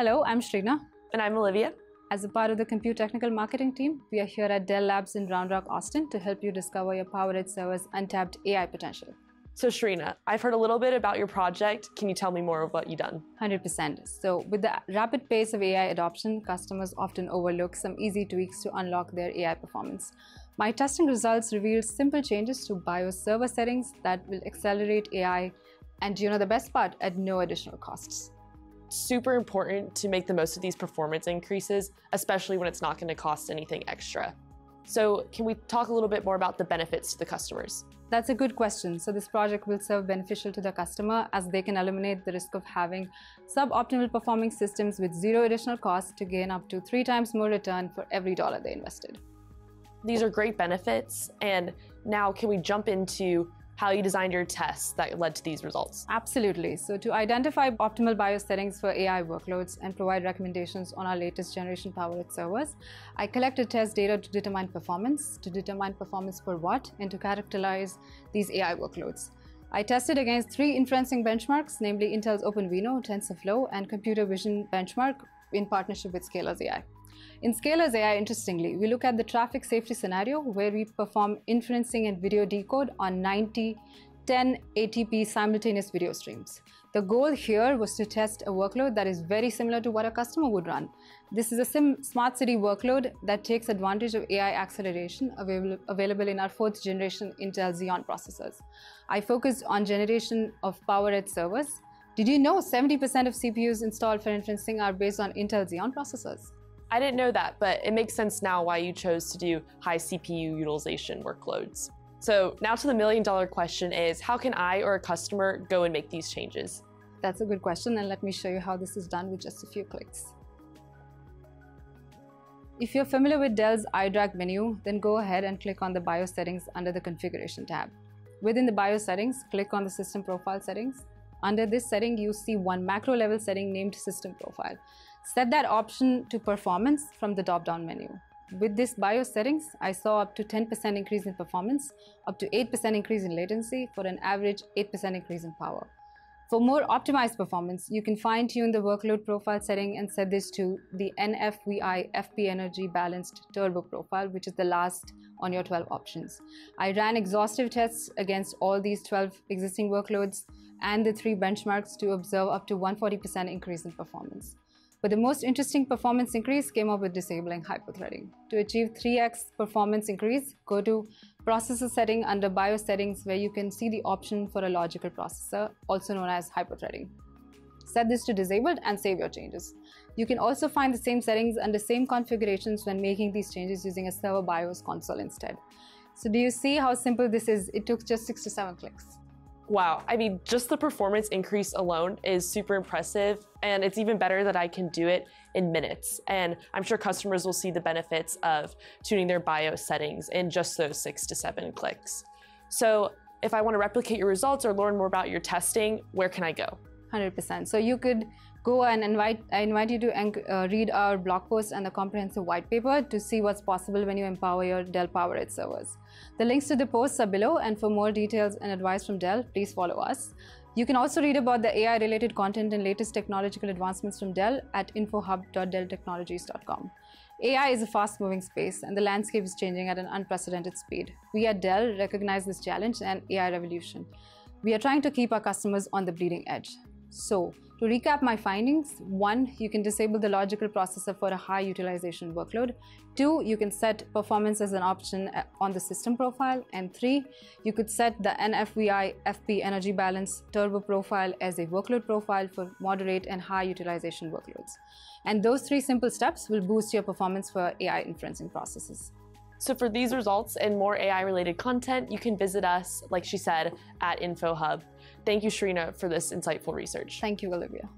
Hello, I'm Shrina. And I'm Olivia. As a part of the Compute Technical Marketing team, we are here at Dell Labs in Round Rock, Austin to help you discover your PowerEdge server's untapped AI potential. So Shrina, I've heard a little bit about your project. Can you tell me more of what you've done? 100%. So with the rapid pace of AI adoption, customers often overlook some easy tweaks to unlock their AI performance. My testing results revealed simple changes to BIOS server settings that will accelerate AI and you know the best part, at no additional costs. Super important to make the most of these performance increases, especially when it's not going to cost anything extra. So can we talk a little bit more about the benefits to the customers? That's a good question. So this project will serve beneficial to the customer as they can eliminate the risk of having suboptimal performing systems with zero additional cost to gain up to three times more return for every dollar they invested. These are great benefits. And now can we jump into how you designed your tests that led to these results. Absolutely. So to identify optimal BIOS settings for AI workloads and provide recommendations on our latest generation PowerEdge servers, I collected test data to determine performance, to determine performance for what, and to characterize these AI workloads. I tested against three inferencing benchmarks, namely Intel's OpenVINO, TensorFlow, and Computer Vision benchmark in partnership with Scalers AI. In Scalers AI, interestingly, we look at the traffic safety scenario where we perform inferencing and video decode on 90 1080p simultaneous video streams. The goal here was to test a workload that is very similar to what a customer would run. This is a sim smart city workload that takes advantage of AI acceleration available, available in our fourth generation Intel Xeon processors. I focused on generation of PowerEdge servers. Did you know 70% of CPUs installed for inferencing are based on Intel Xeon processors? I didn't know that, but it makes sense now why you chose to do high CPU utilization workloads. So now to the million dollar question is, how can I or a customer go and make these changes? That's a good question and let me show you how this is done with just a few clicks. If you're familiar with Dell's iDRAC menu, then go ahead and click on the BIOS settings under the configuration tab. Within the BIOS settings, click on the system profile settings. Under this setting, you see one macro level setting named system profile. Set that option to performance from the drop-down menu. With this BIOS settings, I saw up to 10% increase in performance, up to 8% increase in latency for an average 8% increase in power. For more optimized performance, you can fine-tune the workload profile setting and set this to the NFVI FP Energy Balanced Turbo profile, which is the last on your 12 options. I ran exhaustive tests against all these 12 existing workloads and the three benchmarks to observe up to 140% increase in performance. But the most interesting performance increase came up with disabling hyperthreading. To achieve 3x performance increase, go to processor setting under BIOS settings where you can see the option for a logical processor, also known as hyperthreading. Set this to disabled and save your changes. You can also find the same settings under same configurations when making these changes using a server BIOS console instead. So do you see how simple this is? It took just six to seven clicks. Wow, I mean, just the performance increase alone is super impressive, and it's even better that I can do it in minutes. And I'm sure customers will see the benefits of tuning their BIOS settings in just those six to seven clicks. So if I want to replicate your results or learn more about your testing, where can I go? 100%. So you could go and invite, I invite you to uh, read our blog post and the comprehensive white paper to see what's possible when you empower your Dell PowerEdge servers. The links to the posts are below and for more details and advice from Dell, please follow us. You can also read about the AI related content and latest technological advancements from Dell at infohub.delltechnologies.com. AI is a fast moving space and the landscape is changing at an unprecedented speed. We at Dell recognize this challenge and AI revolution. We are trying to keep our customers on the bleeding edge. So, to recap my findings, one, you can disable the logical processor for a high utilization workload. Two, you can set performance as an option uh, on the system profile. And three, you could set the NFVI FP energy balance turbo profile as a workload profile for moderate and high utilization workloads. And those three simple steps will boost your performance for AI inferencing processes. So for these results and more AI related content, you can visit us, like she said, at InfoHub. Thank you, Shrina, for this insightful research. Thank you, Olivia.